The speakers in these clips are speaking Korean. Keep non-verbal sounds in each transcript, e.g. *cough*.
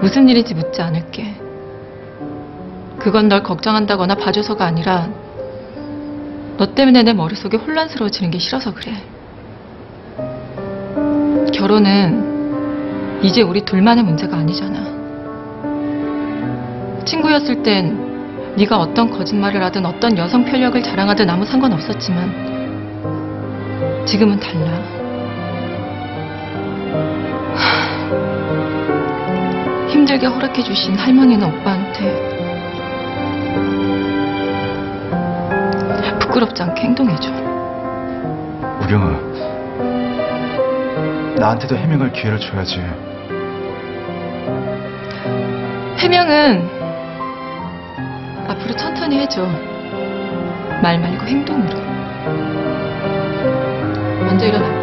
무슨 일인지 묻지 않을게. 그건 널 걱정한다거나 봐줘서가 아니라 너 때문에 내 머릿속이 혼란스러워지는 게 싫어서 그래. 결혼은 이제 우리 둘만의 문제가 아니잖아. 친구였을 땐 네가 어떤 거짓말을 하든 어떤 여성 편력을 자랑하든 아무 상관없었지만 지금은 달라. 힘들게 허락해 주신 할머니는 오빠한테 부끄럽지 않게 행동해줘. 우경아, 나한테도 해명할 기회를 줘야지. 해명은 앞으로 천천히 해줘. 말 말고 행동으로. 먼저 일어날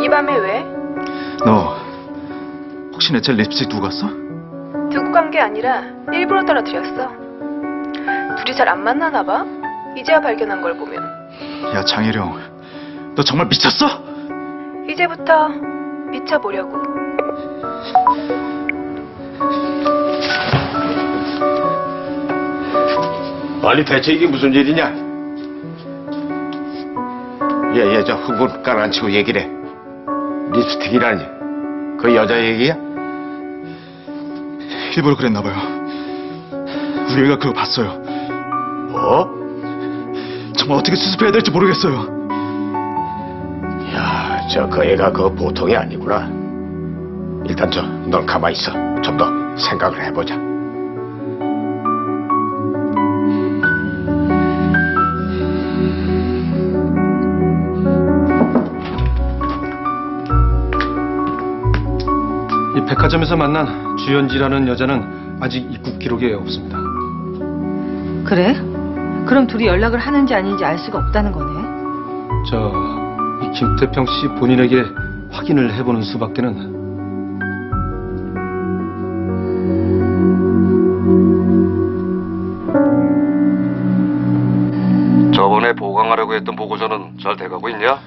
이 밤에 왜? 너 혹시 내 제 립스틱 누구 갔어? 두고 간 게 아니라 일부러 떨어뜨렸어. 둘이 잘 안 만나나 봐. 이제야 발견한 걸 보면. 야 장혜령, 너 정말 미쳤어? 이제부터 미쳐보려고. 아니 대체 이게 무슨 일이냐? 얘얘 저 흥분 깔아앉히고 얘기를 해. 립스틱이라니. 그 여자 얘기야? 일부러 그랬나 봐요. 우리 애가 그거 봤어요. 뭐? 정말 어떻게 수습해야 될지 모르겠어요. 야, 저그 애가 그 보통이 아니구나. 일단 저 넌 가만히 있어. 좀 더 생각을 해보자. 이 백화점에서 만난 주연지라는 여자는 아직 입국 기록에 없습니다. 그래? 그럼 둘이 연락을 하는지 아닌지 알 수가 없다는 거네. 저, 이 김태평 씨 본인에게 확인을 해보는 수밖에는. 저번에 보강하려고 했던 보고서는 잘 돼가고 있냐?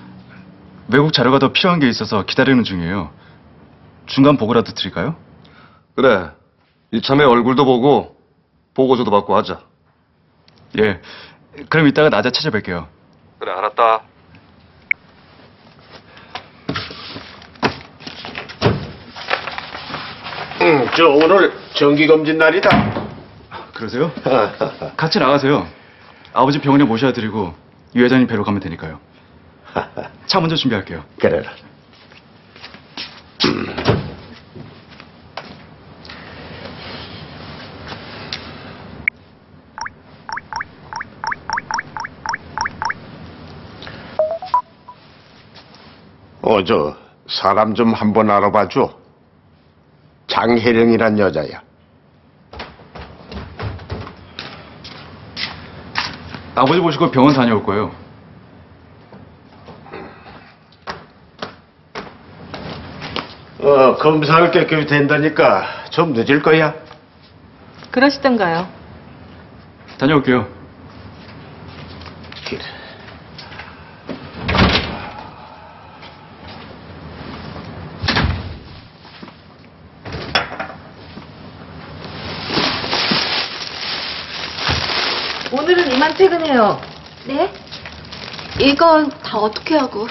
외국 자료가 더 필요한 게 있어서 기다리는 중이에요. 중간 보고라도 드릴까요? 그래. 이참에 얼굴도 보고 보고서도 받고 하자. 예. 그럼 이따가 낮에 찾아뵐게요. 그래, 알았다. 응, 저 오늘 정기검진 날이다. 그러세요? *laughs* 같이 나가세요. 아버지 병원에 모셔야 드리고 유 회장님 뵈러 가면 되니까요. *laughs* 차 먼저 준비할게요. 그래라. 어, 저, 사람 좀 한번 알아봐 줘. 장혜령이란 여자야. 아버지 모시고 병원 다녀올 거예요. 어, 검사를 깨끗이 된다니까 좀 늦을 거야. 그러시던가요? 다녀올게요. 오늘은 이만 퇴근해요. 네? 이건 다 어떻게 하고?